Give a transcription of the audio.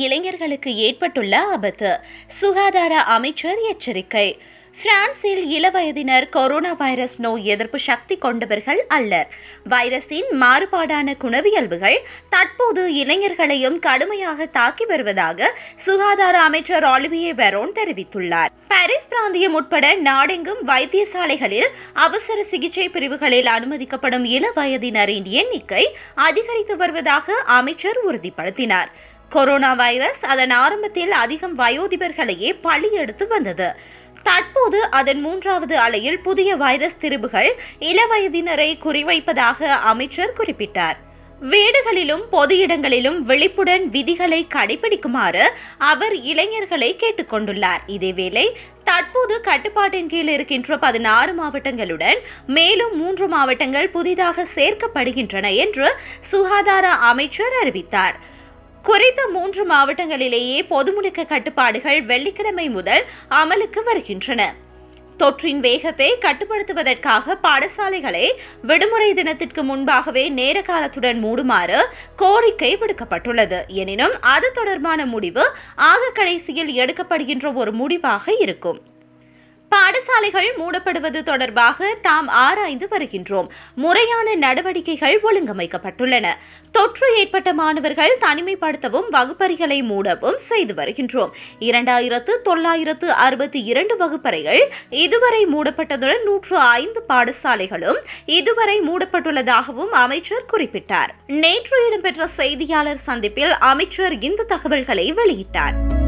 இளைஞர்களுக்கு ஏற்பட்டுள்ள ஆபத்து. சுகாதார அமைச்சர் எச்சரிக்கை. பிரான்சில் இளவயதினர் கொரோனா வைரஸ் நோய் எதிர்ப்பு சக்தி கொண்டவர்கள் அல்லர். வைரஸின் மாறுபாடான குணவியல்புகள் தற்போது இளைஞர்களையும் கடுமையாக தாக்கி வருவதாக சுகாதார அமைச்சர் ஆலிவியே வெரோன் தெரிவித்துள்ளார். பாரிஸ் பிராந்தியம் உட்பட நாடெங்கும் வைத்தியசாலைகளில் அவசர சிகிச்சை பிரிவுகளில் அனுமதிக்கப்படும் இளவயதினரின் எண்ணிக்கை அதிகரித்து வருவதாக அமைச்சர் உறுதிப்படுத்தினார். கொரோனா வைரஸ் அதன் ஆரம்பத்தில் அதிகம் வயோதிபர்களையே பழி எடுத்து வந்தது. தற்போது அதன் மூன்றாவது அலையில் புதிய வைரஸ் திரிபுகள் இளவயதினரை குறிவைப்பதாக அமைச்சர் குறிப்பிட்டார். வீடுகளிலும் பொது இடங்களிலும் விழிப்புடன் விதிகளை கடைபிடிக்குமாறு அவர் இளைஞர்களை கேட்டுக்கொண்டுள்ளார். இதேவேளை தற்போது கட்டுப்பாட்டின் கீழ் இருக்கின்ற பதினாறு மாவட்டங்களுடன் மேலும் மூன்று மாவட்டங்கள் புதிதாக சேர்க்கப்படுகின்றன என்று சுகாதார அமைச்சர் அறிவித்தார். குறித்த மூன்று மாவட்டங்களிலேயே பொது முடக்க கட்டுப்பாடுகள் வெள்ளிக்கிழமை முதல் அமலுக்கு வருகின்றன. தொற்றின் வேகத்தை கட்டுப்படுத்துவதற்காக பாடசாலைகளை விடுமுறை தினத்திற்கு முன்பாகவே நேர காலத்துடன் மூடுமாறு கோரிக்கை விடுக்கப்பட்டுள்ளது. எனினும் அது தொடர்பான முடிவு ஆக கடைசியில் எடுக்கப்படுகின்ற ஒரு முடிவாக இருக்கும். பாடசாலைகள் மூடப்படுவது தொடர்பாக தாம் ஆராய்ந்து வருகின்றோம். முறையான நடவடிக்கைகள் ஒழுங்கமைக்கப்பட்டுள்ளன. தொற்று ஏற்பட்ட மாணவர்கள் தனிமைப்படுத்தவும் வகுப்பறைகளை மூடவும் செய்து வருகின்றோம். இரண்டாயிரத்து தொள்ளாயிரத்து அறுபத்தி இரண்டு வகுப்பறைகள் இதுவரை மூடப்பட்டதுடன் நூற்று ஐந்து பாடசாலைகளும் இதுவரை மூடப்பட்டுள்ளதாகவும் அமைச்சர் குறிப்பிட்டார். நேற்று இடம்பெற்ற செய்தியாளர் சந்திப்பில் அமைச்சர் இந்த தகவல்களை வெளியிட்டார்.